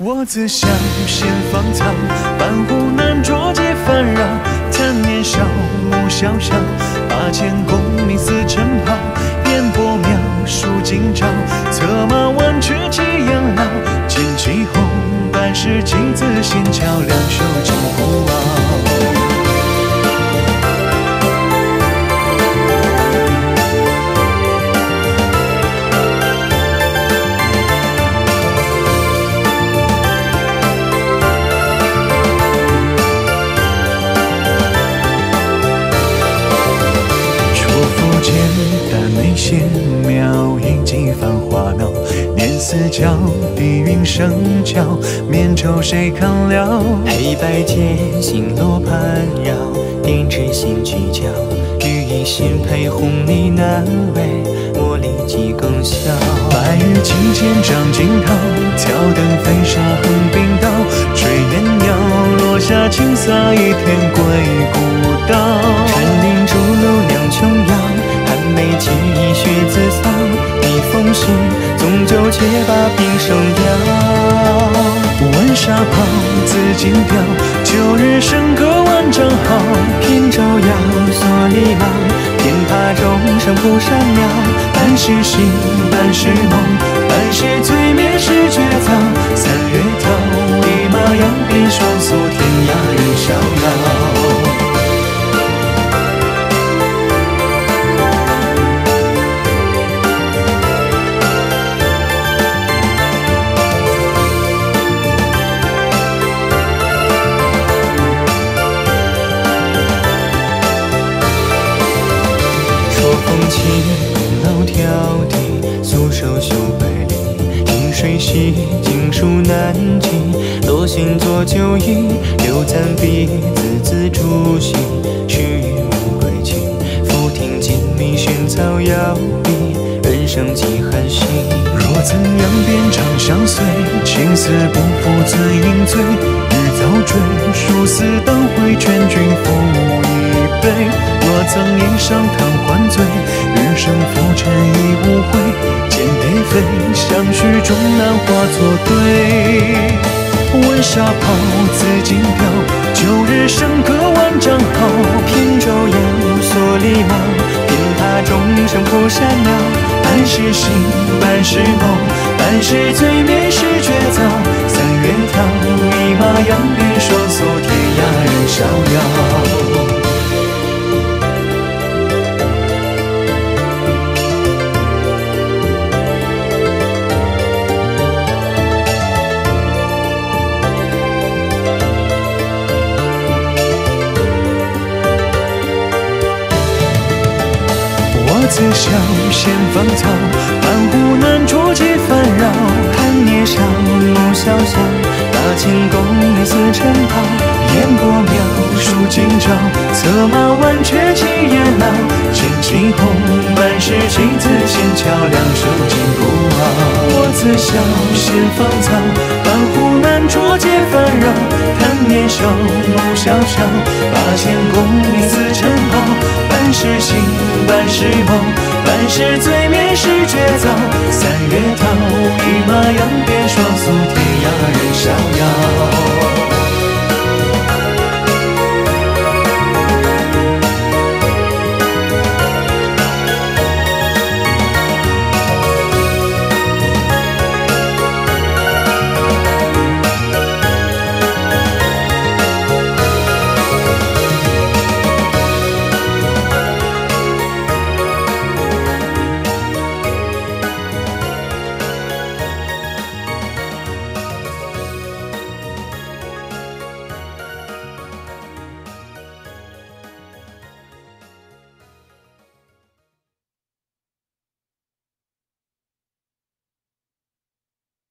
我自小先芳草，半壶难酌解烦扰。叹年少暮萧萧，八千功名似尘泡。烟波渺，数今朝。策马弯曲几养老。剑起红，半世情字仙桥，两手紧不妙影几番花闹，年似交，碧云生娇，绵绸谁堪了？黑白间，星罗盘绕，点指心聚焦。羽衣新配红泥难为，茉莉几更销。白玉琴弦张惊涛，挑灯飞沙横冰刀。炊烟袅，落下青洒一片归古道。风行，纵酒且把平生了。问沙袍，紫金雕，旧日笙歌万丈好。偏招摇，蓑笠帽，偏怕钟声不善了。半是醒，半是梦，半是醉眠是绝难寄，落星作酒饮，留残笔，字字诛心。须臾无归期，复听剑鸣喧草摇笔，人生几寒心。若曾扬鞭长相随，青丝不负怎饮醉？欲早追，殊死当回，劝君复杯。若曾一觞贪欢醉，余生浮沉已无悔。剑蝶飞，相许终难化作对。问沙袍，紫金雕，旧日笙歌万丈好。扁舟摇，蓑笠帽，偏怕众生不善了。半是醒，半是梦，半是醉眠是绝早。三月桃，一马扬鞭，双宿自小先芳草，半壶难酌解烦扰。叹年少暮萧萧，八千功名似尘袍。烟波渺，数今朝。策马挽却寄养老。剑起红，半世棋子仙桥，两手紧不傲。我自笑先芳草，半壶难酌解烦扰。叹年少暮萧萧，八千功名似尘袍。半是醒，半是梦，半是醉眠是绝早。三月桃，一马扬鞭，双宿天涯任逍遥。